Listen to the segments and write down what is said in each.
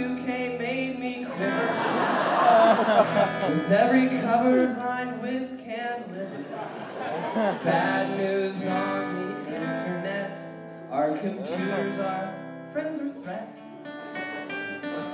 2K made me quiver. with every covered line with can live. Bad news on the internet. Our computers are friends or threats.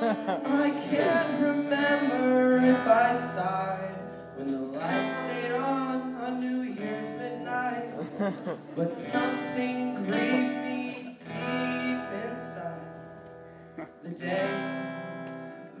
I can't remember if I sighed when the lights stayed on on New Year's midnight. But something grieved me deep inside the day.